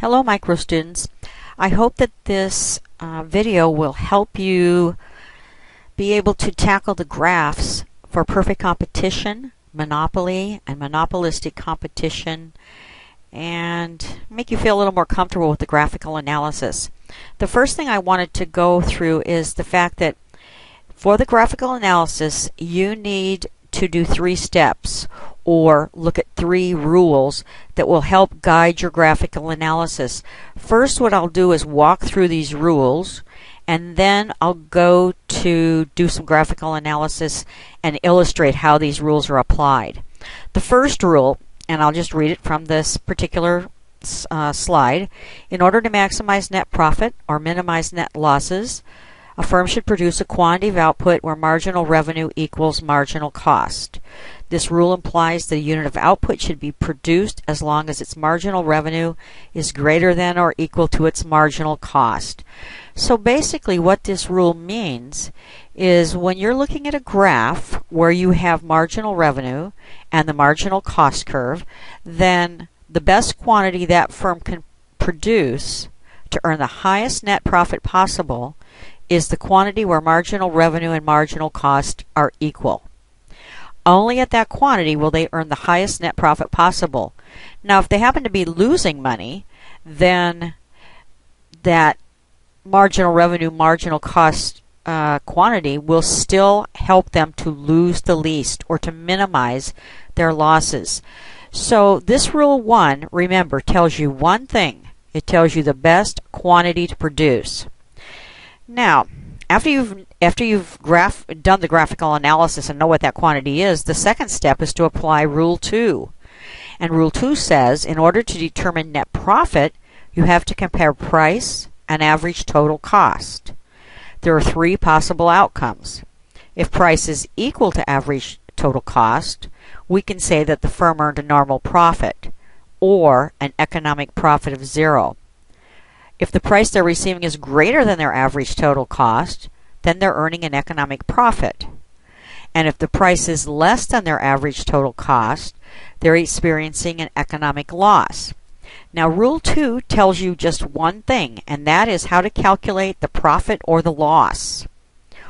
Hello micro students. I hope that this uh, video will help you be able to tackle the graphs for perfect competition, monopoly, and monopolistic competition and make you feel a little more comfortable with the graphical analysis. The first thing I wanted to go through is the fact that for the graphical analysis you need to do three steps or look at three rules that will help guide your graphical analysis. First, what I'll do is walk through these rules and then I'll go to do some graphical analysis and illustrate how these rules are applied. The first rule, and I'll just read it from this particular uh, slide, in order to maximize net profit or minimize net losses, a firm should produce a quantity of output where marginal revenue equals marginal cost. This rule implies that a unit of output should be produced as long as its marginal revenue is greater than or equal to its marginal cost. So basically what this rule means is when you're looking at a graph where you have marginal revenue and the marginal cost curve, then the best quantity that firm can produce to earn the highest net profit possible is the quantity where marginal revenue and marginal cost are equal. Only at that quantity will they earn the highest net profit possible. Now, if they happen to be losing money, then that marginal revenue, marginal cost uh, quantity will still help them to lose the least or to minimize their losses. So, this rule one, remember, tells you one thing it tells you the best quantity to produce. Now, after you've after you've graph, done the graphical analysis and know what that quantity is, the second step is to apply Rule 2. And Rule 2 says in order to determine net profit, you have to compare price and average total cost. There are three possible outcomes. If price is equal to average total cost, we can say that the firm earned a normal profit or an economic profit of zero. If the price they're receiving is greater than their average total cost, then they're earning an economic profit. And if the price is less than their average total cost, they're experiencing an economic loss. Now, Rule 2 tells you just one thing, and that is how to calculate the profit or the loss,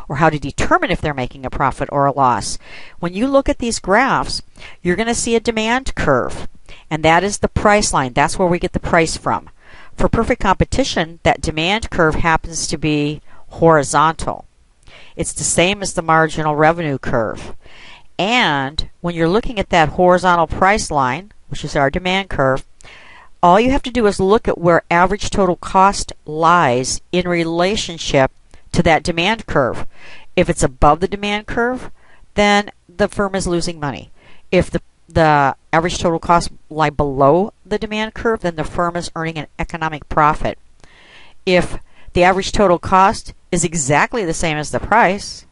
or how to determine if they're making a profit or a loss. When you look at these graphs, you're going to see a demand curve, and that is the price line. That's where we get the price from. For perfect competition, that demand curve happens to be horizontal. It's the same as the marginal revenue curve. And when you're looking at that horizontal price line, which is our demand curve, all you have to do is look at where average total cost lies in relationship to that demand curve. If it's above the demand curve, then the firm is losing money. If the the average total cost lie below the demand curve, then the firm is earning an economic profit. If the average total cost is exactly the same as the price,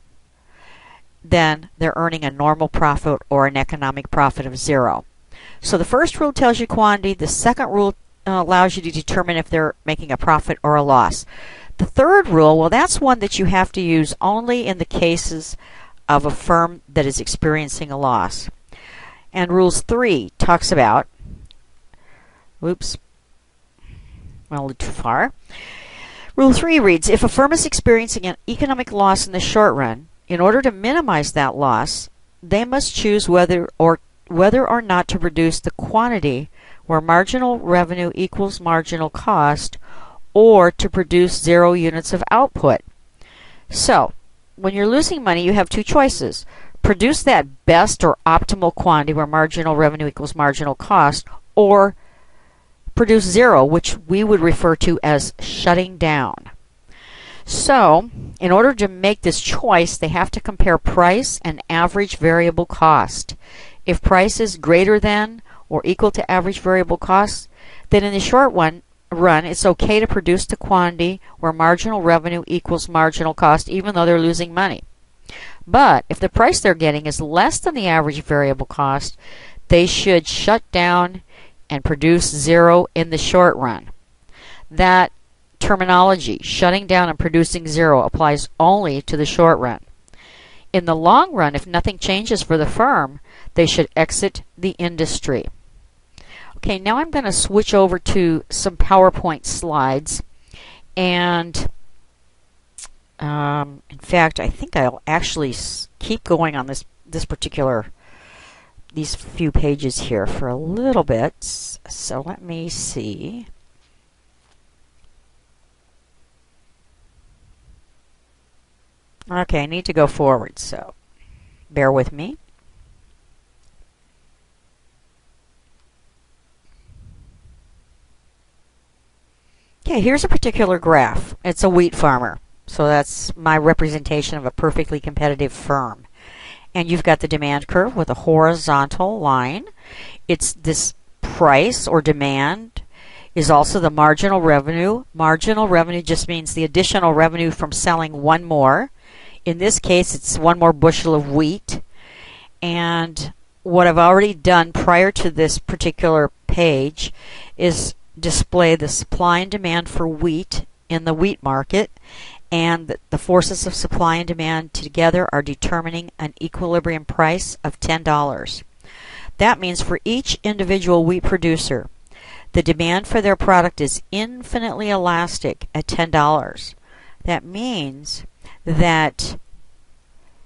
then they're earning a normal profit or an economic profit of zero. So the first rule tells you quantity, the second rule uh, allows you to determine if they're making a profit or a loss. The third rule, well, that's one that you have to use only in the cases of a firm that is experiencing a loss. And Rules 3 talks about, oops, well, too far. Rule 3 reads, if a firm is experiencing an economic loss in the short run, in order to minimize that loss, they must choose whether or whether or not to reduce the quantity where marginal revenue equals marginal cost or to produce zero units of output. So, when you're losing money, you have two choices produce that best or optimal quantity where marginal revenue equals marginal cost, or produce zero, which we would refer to as shutting down. So, in order to make this choice, they have to compare price and average variable cost. If price is greater than or equal to average variable cost, then in the short run, run, it's okay to produce the quantity where marginal revenue equals marginal cost, even though they're losing money. But if the price they're getting is less than the average variable cost, they should shut down and produce zero in the short run. That terminology, shutting down and producing zero, applies only to the short run. In the long run, if nothing changes for the firm, they should exit the industry. Okay, now I'm going to switch over to some PowerPoint slides. And um, in fact, I think I'll actually keep going on this, this particular, these few pages here for a little bit. So let me see. Okay, I need to go forward, so bear with me. Okay, here's a particular graph. It's a wheat farmer. So that's my representation of a perfectly competitive firm. And you've got the demand curve with a horizontal line. It's this price or demand is also the marginal revenue. Marginal revenue just means the additional revenue from selling one more. In this case, it's one more bushel of wheat. And what I've already done prior to this particular page is display the supply and demand for wheat in the wheat market and the forces of supply and demand together are determining an equilibrium price of $10. That means for each individual wheat producer, the demand for their product is infinitely elastic at $10. That means that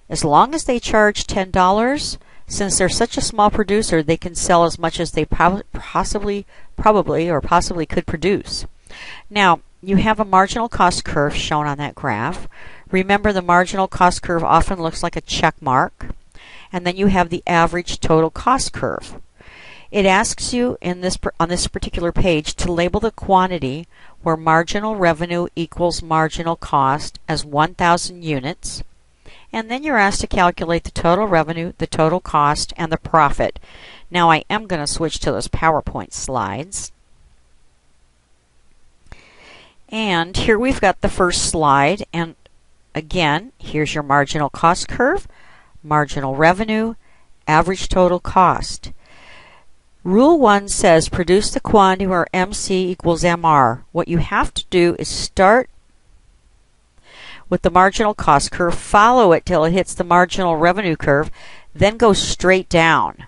as long as they charge $10, since they're such a small producer, they can sell as much as they possibly, probably, or possibly could produce. Now, you have a marginal cost curve shown on that graph. Remember, the marginal cost curve often looks like a check mark. And then you have the average total cost curve. It asks you in this on this particular page to label the quantity where marginal revenue equals marginal cost as 1,000 units and then you're asked to calculate the total revenue, the total cost, and the profit. Now I am going to switch to those PowerPoint slides. And here we've got the first slide, and again, here's your marginal cost curve, marginal revenue, average total cost. Rule 1 says produce the quantity where MC equals MR. What you have to do is start with the marginal cost curve, follow it till it hits the marginal revenue curve, then go straight down.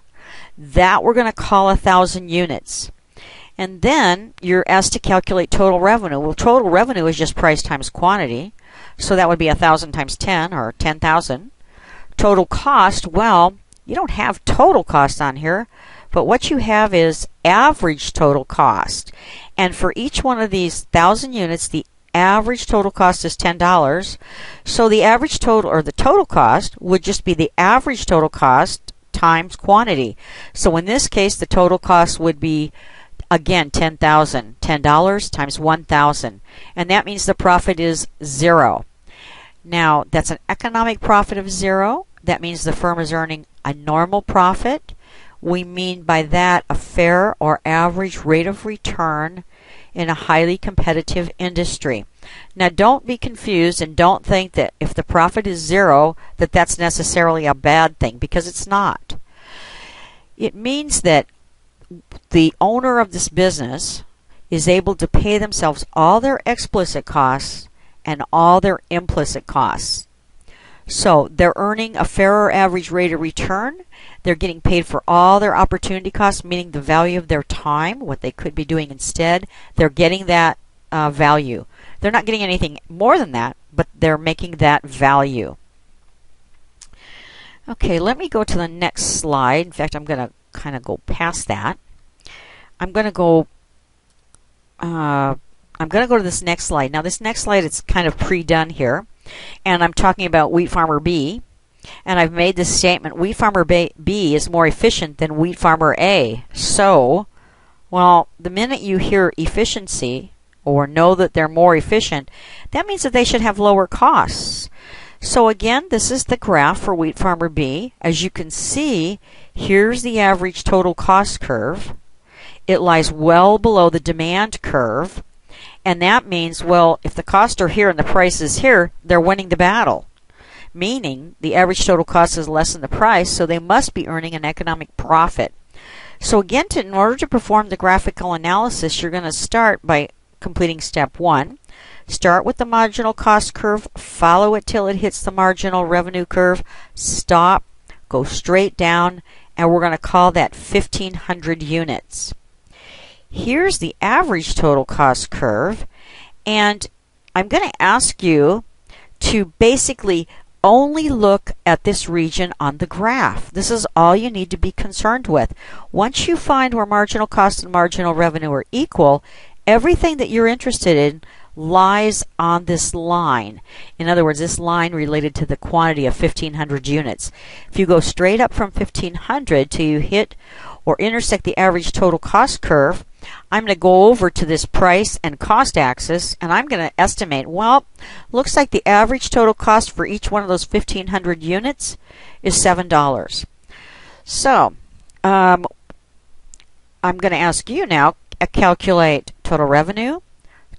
That we're going to call a thousand units. And then you're asked to calculate total revenue. Well, total revenue is just price times quantity. So that would be a thousand times 10 or 10,000. Total cost, well, you don't have total cost on here, but what you have is average total cost. And for each one of these thousand units, the average total cost is $10. So the average total or the total cost would just be the average total cost times quantity. So in this case, the total cost would be again 10,000. $10 times 1,000. And that means the profit is zero. Now, that's an economic profit of zero. That means the firm is earning a normal profit. We mean by that a fair or average rate of return in a highly competitive industry. Now don't be confused and don't think that if the profit is zero that that's necessarily a bad thing because it's not. It means that the owner of this business is able to pay themselves all their explicit costs and all their implicit costs. So they're earning a fairer average rate of return they're getting paid for all their opportunity costs, meaning the value of their time, what they could be doing instead. They're getting that uh, value. They're not getting anything more than that, but they're making that value. Okay, let me go to the next slide. In fact, I'm going to kind of go past that. I'm going to go. Uh, I'm going to go to this next slide. Now, this next slide it's kind of pre-done here, and I'm talking about Wheat Farmer B. And I've made this statement wheat farmer B is more efficient than wheat farmer A. So, well, the minute you hear efficiency or know that they're more efficient, that means that they should have lower costs. So again, this is the graph for wheat farmer B. As you can see, here's the average total cost curve. It lies well below the demand curve. And that means, well, if the costs are here and the price is here, they're winning the battle meaning the average total cost is less than the price, so they must be earning an economic profit. So again, to, in order to perform the graphical analysis, you're going to start by completing step one. Start with the marginal cost curve, follow it till it hits the marginal revenue curve, stop, go straight down, and we're going to call that 1500 units. here's the average total cost curve. And I'm going to ask you to basically only look at this region on the graph. This is all you need to be concerned with. Once you find where marginal cost and marginal revenue are equal, everything that you're interested in lies on this line. In other words, this line related to the quantity of 1500 units. If you go straight up from 1500 till you hit or intersect the average total cost curve, I'm going to go over to this price and cost axis and I'm going to estimate, well, looks like the average total cost for each one of those 1500 units is $7. So, um, I'm going to ask you now, calculate total revenue,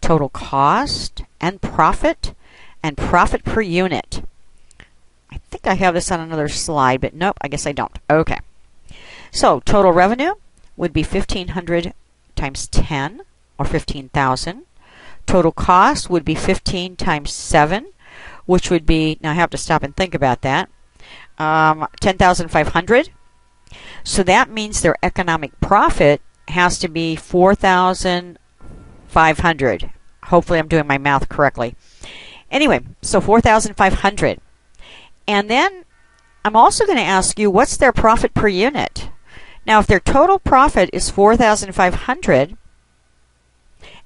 total cost, and profit, and profit per unit. I think I have this on another slide, but nope, I guess I don't. Okay. So, total revenue would be 1500 times 10 or 15,000. Total cost would be 15 times 7, which would be, now I have to stop and think about that, um, 10,500. So that means their economic profit has to be 4,500. Hopefully I'm doing my math correctly. Anyway, so 4,500. And then I'm also going to ask you what's their profit per unit? Now, if their total profit is 4,500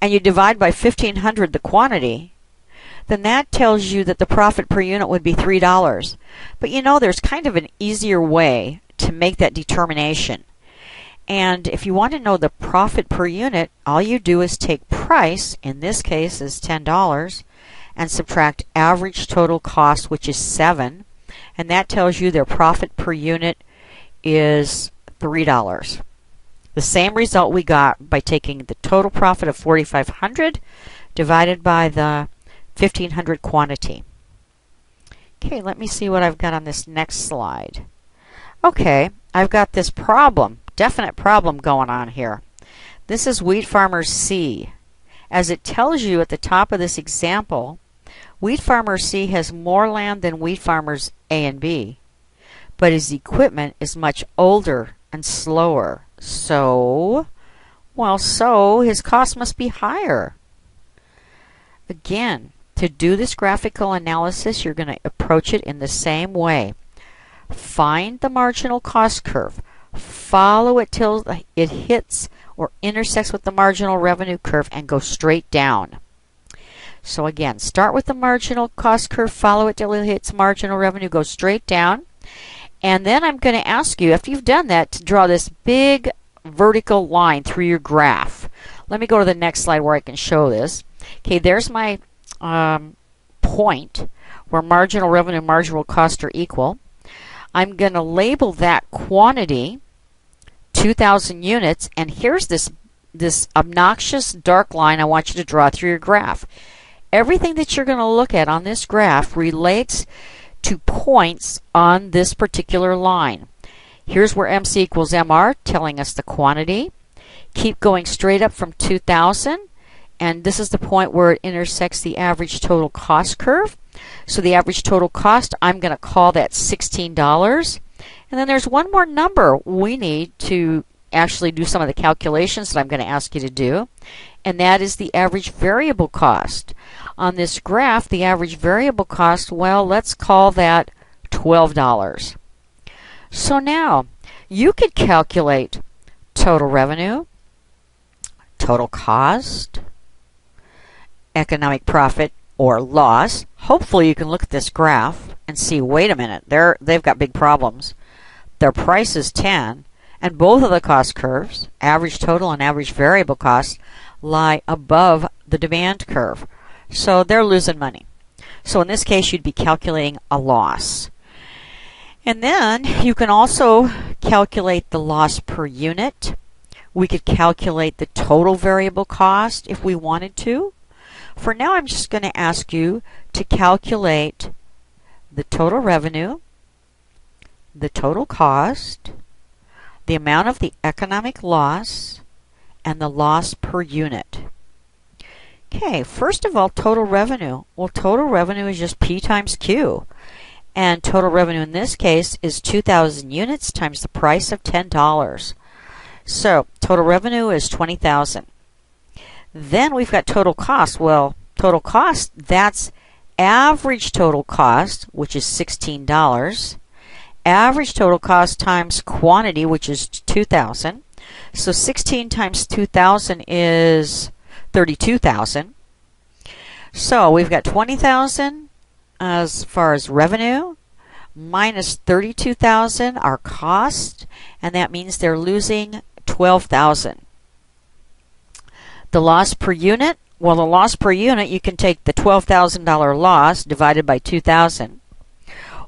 and you divide by 1,500 the quantity, then that tells you that the profit per unit would be $3. But you know, there's kind of an easier way to make that determination. And if you want to know the profit per unit, all you do is take price, in this case is $10, and subtract average total cost, which is 7 and that tells you their profit per unit is $3. The same result we got by taking the total profit of 4500 divided by the 1500 quantity. Okay, let me see what I've got on this next slide. Okay, I've got this problem, definite problem going on here. This is Wheat Farmer C. As it tells you at the top of this example, Wheat Farmer C has more land than Wheat Farmers A and B, but his equipment is much older and slower. So, well, so his cost must be higher. Again, to do this graphical analysis, you're going to approach it in the same way. Find the marginal cost curve. Follow it till it hits or intersects with the marginal revenue curve and go straight down. So again, start with the marginal cost curve, follow it till it hits marginal revenue, go straight down. And then I'm going to ask you, after you've done that, to draw this big vertical line through your graph. Let me go to the next slide where I can show this. Okay, there's my um, point where marginal revenue and marginal cost are equal. I'm going to label that quantity 2,000 units, and here's this this obnoxious dark line I want you to draw through your graph. Everything that you're going to look at on this graph relates to points on this particular line. Here's where MC equals MR, telling us the quantity. Keep going straight up from 2000, and this is the point where it intersects the average total cost curve. So the average total cost, I'm going to call that $16. And then there's one more number we need to actually do some of the calculations that I'm going to ask you to do, and that is the average variable cost on this graph, the average variable cost, well, let's call that $12. So now, you could calculate total revenue, total cost, economic profit or loss. Hopefully you can look at this graph and see, wait a minute, they're, they've got big problems. Their price is 10, and both of the cost curves, average total and average variable cost, lie above the demand curve. So they're losing money. So in this case, you'd be calculating a loss. And then you can also calculate the loss per unit. We could calculate the total variable cost if we wanted to. For now, I'm just going to ask you to calculate the total revenue, the total cost, the amount of the economic loss, and the loss per unit. Okay, first of all, total revenue. Well, total revenue is just P times Q. And total revenue in this case is 2,000 units times the price of $10. So total revenue is 20,000. Then we've got total cost. Well, total cost, that's average total cost, which is $16. Average total cost times quantity, which is 2,000. So 16 times 2,000 is 32,000. So we've got 20,000 as far as revenue minus 32,000 our cost and that means they're losing 12,000. The loss per unit, well the loss per unit you can take the $12,000 loss divided by 2,000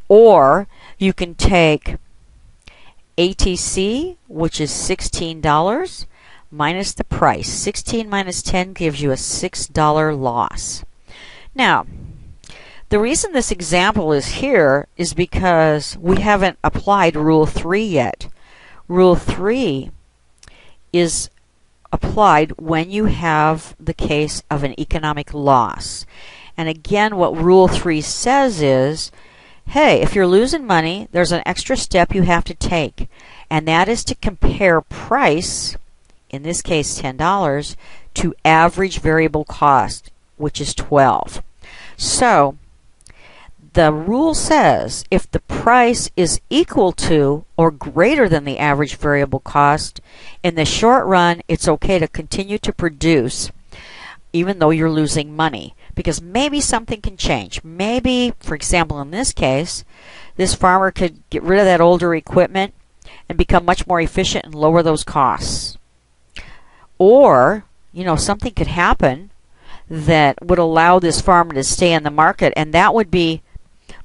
or you can take ATC which is $16 minus the price. 16 minus 10 gives you a $6 loss. Now, the reason this example is here is because we haven't applied Rule 3 yet. Rule 3 is applied when you have the case of an economic loss. And again, what Rule 3 says is, hey, if you're losing money, there's an extra step you have to take, and that is to compare price in this case $10, to average variable cost, which is 12. So, the rule says if the price is equal to or greater than the average variable cost, in the short run, it's okay to continue to produce even though you're losing money because maybe something can change. Maybe, for example, in this case, this farmer could get rid of that older equipment and become much more efficient and lower those costs. Or, you know, something could happen that would allow this farmer to stay in the market, and that would be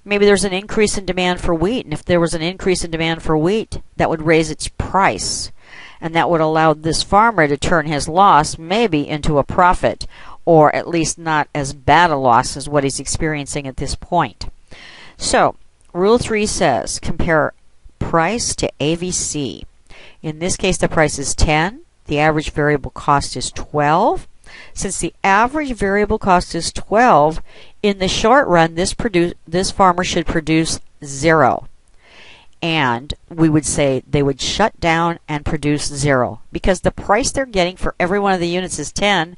maybe there's an increase in demand for wheat, and if there was an increase in demand for wheat, that would raise its price, and that would allow this farmer to turn his loss maybe into a profit, or at least not as bad a loss as what he's experiencing at this point. So, Rule 3 says compare price to AVC. In this case, the price is 10. The average variable cost is 12. Since the average variable cost is 12, in the short run, this produce this farmer should produce zero. And we would say they would shut down and produce zero because the price they're getting for every one of the units is 10,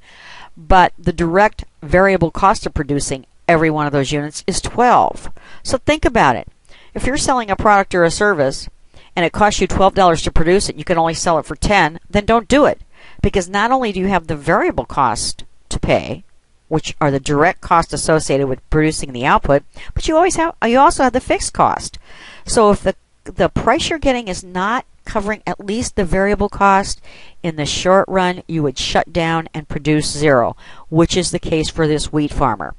but the direct variable cost of producing every one of those units is 12. So think about it. If you're selling a product or a service and it costs you $12 to produce it, you can only sell it for 10, then don't do it. Because not only do you have the variable cost to pay, which are the direct costs associated with producing the output, but you always have you also have the fixed cost. So if the the price you're getting is not covering at least the variable cost, in the short run you would shut down and produce zero, which is the case for this wheat farmer.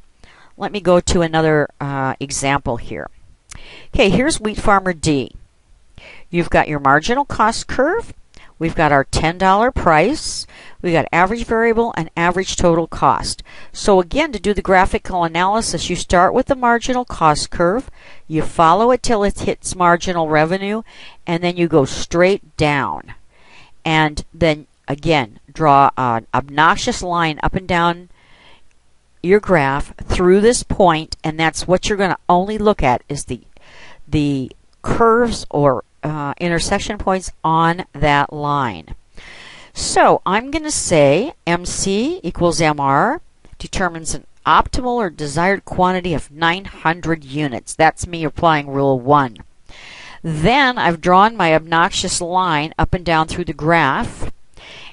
Let me go to another uh, example here. Okay, here's wheat farmer D. You've got your marginal cost curve. We've got our $10 price. We've got average variable and average total cost. So again, to do the graphical analysis, you start with the marginal cost curve. You follow it till it hits marginal revenue, and then you go straight down. And then again, draw an obnoxious line up and down your graph through this point, and that's what you're going to only look at is the the curves or uh, intersection points on that line. So I'm going to say MC equals MR determines an optimal or desired quantity of 900 units. That's me applying rule 1. Then I've drawn my obnoxious line up and down through the graph.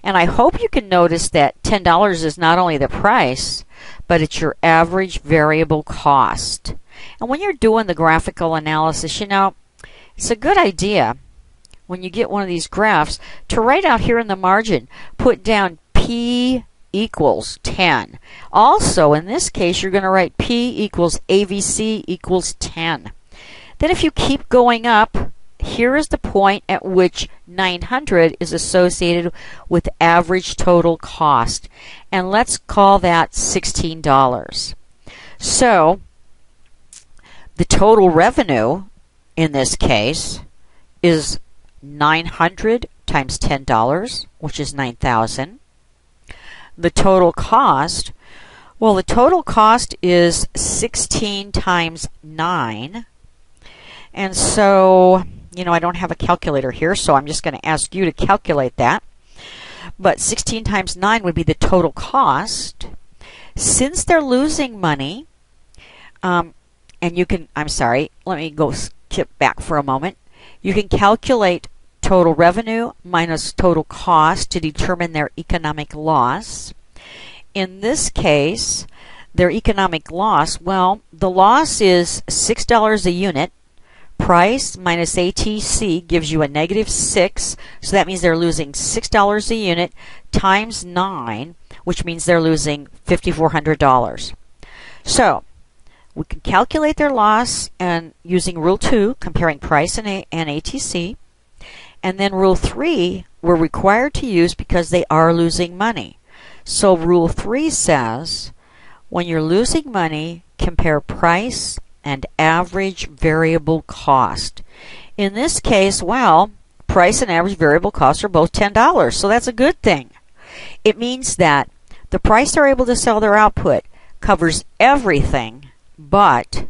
And I hope you can notice that $10 is not only the price, but it's your average variable cost. And when you're doing the graphical analysis, you know, it's a good idea when you get one of these graphs to write out here in the margin, put down P equals 10. Also, in this case, you're going to write P equals AVC equals 10. Then if you keep going up, here is the point at which 900 is associated with average total cost. And let's call that $16. So, the total revenue in this case is 900 times $10, which is 9,000. The total cost, well, the total cost is 16 times 9. And so, you know, I don't have a calculator here, so I'm just going to ask you to calculate that. but 16 times 9 would be the total cost. Since they're losing money, um, and you can, I'm sorry, let me go skip back for a moment. You can calculate total revenue minus total cost to determine their economic loss. In this case, their economic loss, well, the loss is $6 a unit. Price minus ATC gives you a negative 6, so that means they're losing $6 a unit times 9, which means they're losing $5,400. So, we can calculate their loss and using Rule 2, comparing price and, A- and ATC. And then Rule 3, we're required to use because they are losing money. So Rule 3 says when you're losing money, compare price and average variable cost. In this case, well, price and average variable costs are both $10, so that's a good thing. It means that the price they're able to sell their output covers everything but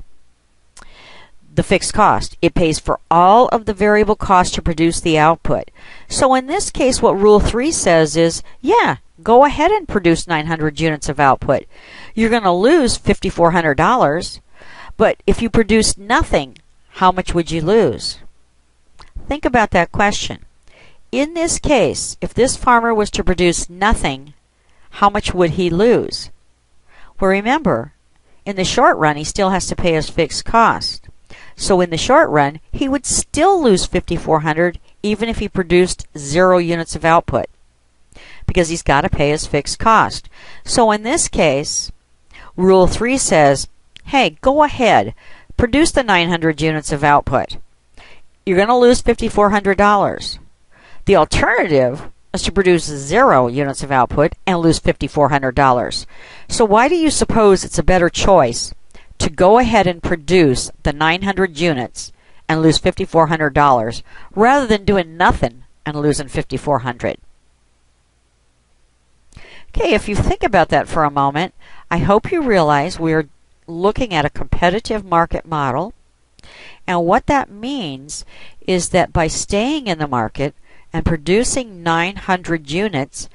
the fixed cost. It pays for all of the variable cost to produce the output. So in this case, what Rule 3 says is, yeah, go ahead and produce 900 units of output. You're going to lose $5,400, but if you produce nothing, how much would you lose? Think about that question. In this case, if this farmer was to produce nothing, how much would he lose? Well, remember, in the short run, he still has to pay his fixed cost. So in the short run, he would still lose 5400 even if he produced 0 units of output because he's got to pay his fixed cost. So in this case, rule 3 says, "Hey, go ahead, produce the 900 units of output. You're going to lose $5400." The alternative is to produce zero units of output and lose $5,400. So why do you suppose it's a better choice to go ahead and produce the 900 units and lose $5,400 rather than doing nothing and losing 5400 Okay, if you think about that for a moment, I hope you realize we're looking at a competitive market model. And what that means is that by staying in the market, and producing 900 units,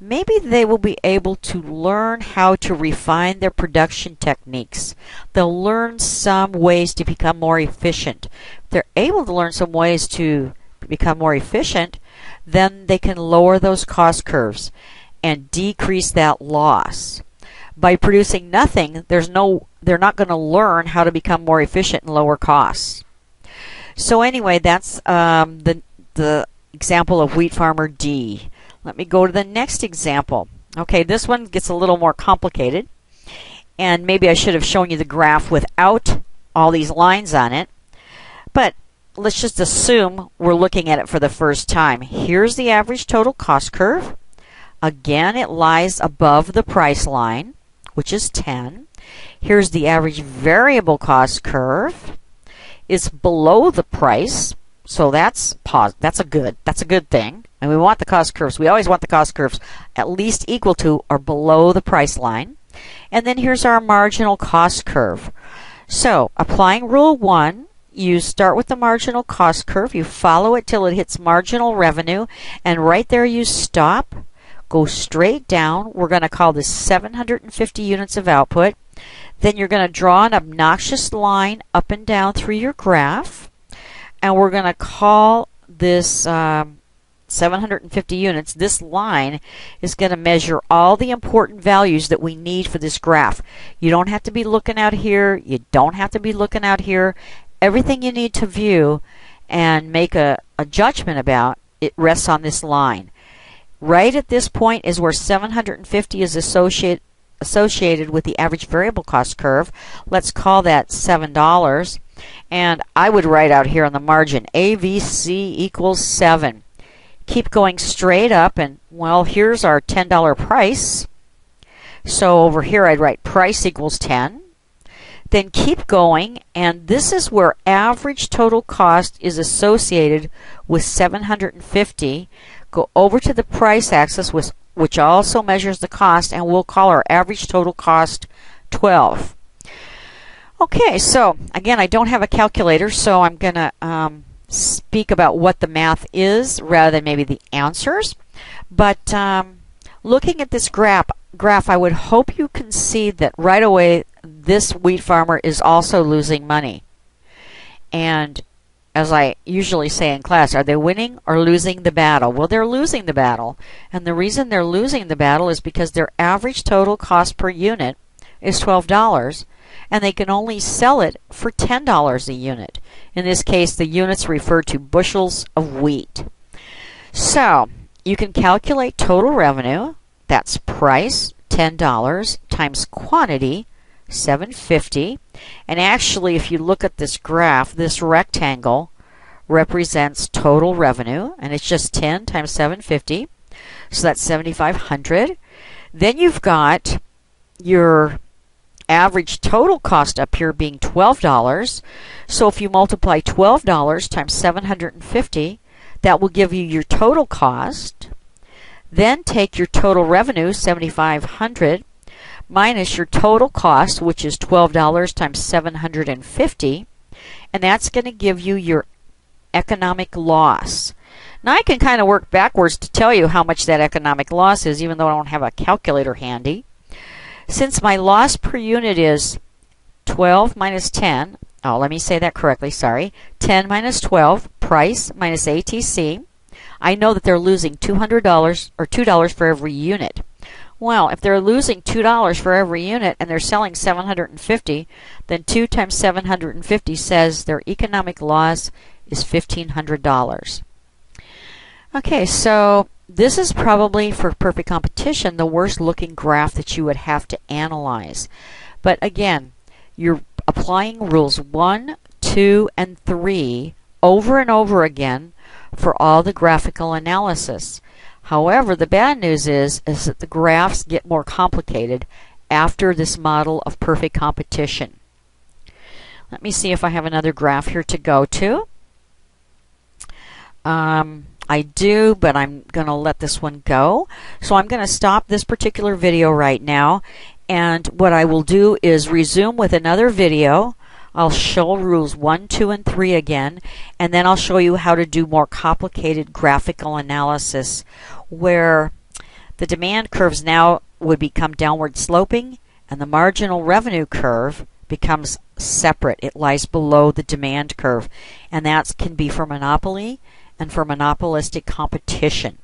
maybe they will be able to learn how to refine their production techniques. They'll learn some ways to become more efficient. If they're able to learn some ways to become more efficient, then they can lower those cost curves and decrease that loss. By producing nothing, there's no they're not going to learn how to become more efficient and lower costs. So anyway, that's um, the the example of wheat farmer D. Let me go to the next example. Okay, this one gets a little more complicated. And maybe I should have shown you the graph without all these lines on it. But let's just assume we're looking at it for the first time. Here's the average total cost curve. Again, it lies above the price line, which is 10. Here's the average variable cost curve. It's below the price, so that's pos- that's a good that's a good thing. And we want the cost curves. We always want the cost curves at least equal to or below the price line. And then here's our marginal cost curve. So, applying rule 1, you start with the marginal cost curve, you follow it till it hits marginal revenue, and right there you stop. Go straight down. We're going to call this 750 units of output. Then you're going to draw an obnoxious line up and down through your graph and we're going to call this um, 750 units, this line is going to measure all the important values that we need for this graph. You don't have to be looking out here. You don't have to be looking out here. Everything you need to view and make a, a judgment about, it rests on this line. Right at this point is where 750 is associate, associated with the average variable cost curve. Let's call that $7. And I would write out here on the margin AVC equals 7. Keep going straight up, and well, here's our $10 price. So over here I'd write price equals 10. Then keep going, and this is where average total cost is associated with 750. Go over to the price axis, which also measures the cost, and we'll call our average total cost 12. Okay, so again, I don't have a calculator, so I'm going to um, speak about what the math is rather than maybe the answers. But um, looking at this graph, graph, I would hope you can see that right away this wheat farmer is also losing money. And as I usually say in class, are they winning or losing the battle? Well, they're losing the battle. And the reason they're losing the battle is because their average total cost per unit is $12 and they can only sell it for $10 a unit. In this case, the units refer to bushels of wheat. So, you can calculate total revenue, that's price, $10 times quantity, 750. And actually, if you look at this graph, this rectangle represents total revenue, and it's just 10 times 750. So that's 7,500. Then you've got your average total cost up here being $12. So if you multiply $12 times 750, that will give you your total cost. Then take your total revenue, 7500 minus your total cost, which is $12 times 750, and that's going to give you your economic loss. Now I can kind of work backwards to tell you how much that economic loss is, even though I don't have a calculator handy. Since my loss per unit is 12 minus 10, oh, let me say that correctly, sorry. 10 minus 12, price minus ATC. I know that they're losing $200 or $2 for every unit. Well, if they're losing $2 for every unit and they're selling 750, then 2 times 750 says their economic loss is $1,500. Okay, so this is probably for perfect competition the worst looking graph that you would have to analyze. But again, you're applying rules 1, 2, and 3 over and over again for all the graphical analysis. However, the bad news is, is that the graphs get more complicated after this model of perfect competition. Let me see if I have another graph here to go to. Um, I do, but I'm going to let this one go. So I'm going to stop this particular video right now. And what I will do is resume with another video I'll show rules 1, 2, and 3 again, and then I'll show you how to do more complicated graphical analysis where the demand curves now would become downward sloping and the marginal revenue curve becomes separate. It lies below the demand curve, and that can be for monopoly and for monopolistic competition.